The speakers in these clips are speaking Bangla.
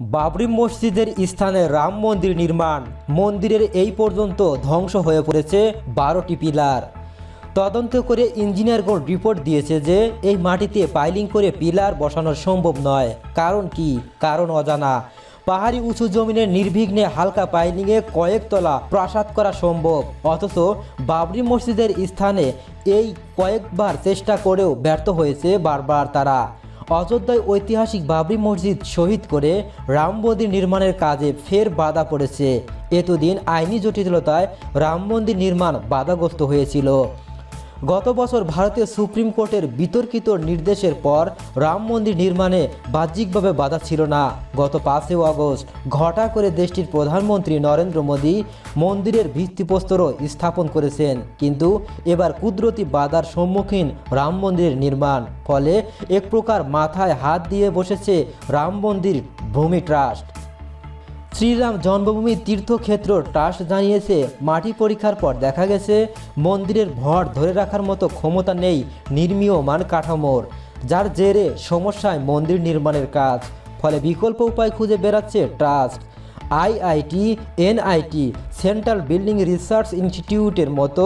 বাবরি মসজিদের স্থানে রাম মন্দির নির্মাণ। মন্দিরের এই পর্যন্ত ধ্বংস হয়ে পড়েছে বারোটি পিলার। তদন্ত করে ইঞ্জিনিয়ারগণ রিপোর্ট দিয়েছে যে, এই মাটিতে পাইলিং করে পিলার বসানো সম্ভব নয়। কারণ কি? কারণ অজানা। পাহাড়ি উঁচু জমিনের নির্বিঘ্নে হালকা পাইলিংয়ে কয়েকতলা প্রাসাদ করা সম্ভব। অথচ বাবরি মসজিদের স্থানে এই কয়েকবার চেষ্টা করেও ব্যর্থ হয়েছে বারবার তারা। অযোধ্যায় ঐতিহাসিক বাবরি মসজিদ শহীদ করে রাম মন্দির নির্মাণের কাজে ফের বাধা পড়েছে। এতদিন আইনি জটিলতায় রাম মন্দির নির্মাণ বাধাগ্রস্ত হয়েছিল। গত বছর ভারতীয় সুপ্রিম কোর্টের বিতর্কিত নির্দেশের পর রাম মন্দির নির্মাণে বাহ্যিকভাবে বাধা ছিল না। গত পাঁচই আগস্ট ঘটা করে দেশটির প্রধানমন্ত্রী নরেন্দ্র মোদী মন্দিরের ভিত্তিপ্রস্তরও স্থাপন করেছেন। কিন্তু এবার কুদরতি বাধার সম্মুখীন রাম মন্দিরের নির্মাণ। ফলে এক প্রকার মাথায় হাত দিয়ে বসেছে রাম মন্দির ভূমি ট্রাস্ট। শ্রীরাম জন্মভূমি তীর্থক্ষেত্র ট্রাস্ট জানিয়েছে, মাটি পরীক্ষার পর দেখা গেছে, মন্দিরের ভর ধরে রাখার মতো ক্ষমতা নেই নির্মীয়মান কাঠামোর, যার জেরে সমস্যায় মন্দির নির্মাণের কাজ, ফলে বিকল্প উপায় খুঁজে বেড়াচ্ছে trust. IIT, NIT, central building research ইনস্টিটিউটের মতো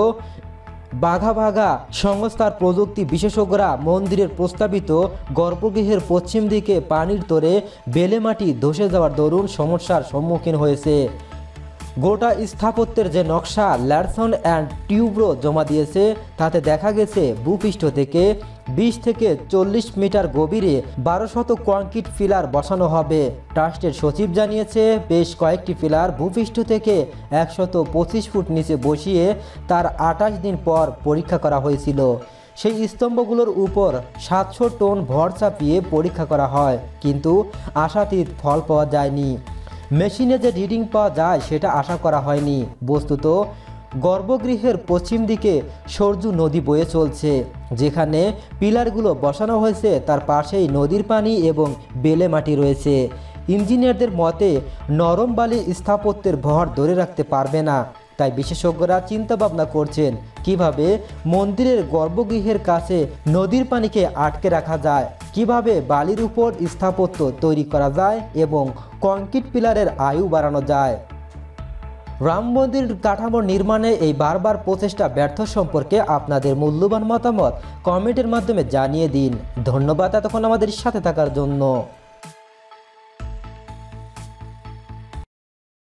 বাঘা বাঘা সংস্থার প্রযুক্তি বিশেষজ্ঞরা মন্দিরের প্রস্তাবিত গর্ভগৃহের পশ্চিম দিকে পানির তোরে বেলে মাটি ধসে যাওয়ার দরুন সমস্যার সম্মুখীন হয়েছে। গোটা স্থাপত্যের যে নকশা ল্যারসন অ্যান্ড টিউব্রো জমা দিয়েছে, তাতে দেখা গেছে ভূপৃষ্ঠ থেকে বিশ থেকে চল্লিশ মিটার গভীরে বারো শত কংক্রিট ফিলার বসানো হবে। ট্রাস্টের সচিব জানিয়েছে, বেশ কয়েকটি ফিলার ভূপৃষ্ঠ থেকে একশত পঁচিশ ফুট নিচে বসিয়ে তার আঠাশ দিন পর পরীক্ষা করা হয়েছিল। সেই স্তম্ভগুলোর উপর সাতশো টন ভর চাপিয়ে পরীক্ষা করা হয়, কিন্তু আশাতীত ফল পাওয়া যায়নি। মেশিনে যে রিডিং পাওয়া যায়, সেটা আশা করা হয়নি। বস্তুত, গর্ভগৃহের পশ্চিম দিকে সরজু নদী বয়ে চলছে, যেখানে পিলারগুলো বসানো হয়েছে। তার পাশেই নদীর পানি এবং বেলে মাটি রয়েছে। ইঞ্জিনিয়ারদের মতে, নরম বালি স্থাপত্যের ভর ধরে রাখতে পারবে না। তাই বিশেষজ্ঞরা চিন্তা ভাবনা করছেন কীভাবে মন্দিরের গর্ভগৃহের কাছে নদীর পানিকে আটকে রাখা যায়, কীভাবে বালির উপর স্থাপত্য তৈরি করা যায় এবং কংক্রিট পিলারের আয়ু বাড়ানো যায়। রাম মন্দির কাঠামো নির্মাণে এই বারবার প্রচেষ্টা ব্যর্থ সম্পর্কে আপনাদের মূল্যবান মতামত কমেন্টের মাধ্যমে জানিয়ে দিন। ধন্যবাদ এতক্ষণ আমাদের সাথে থাকার জন্য।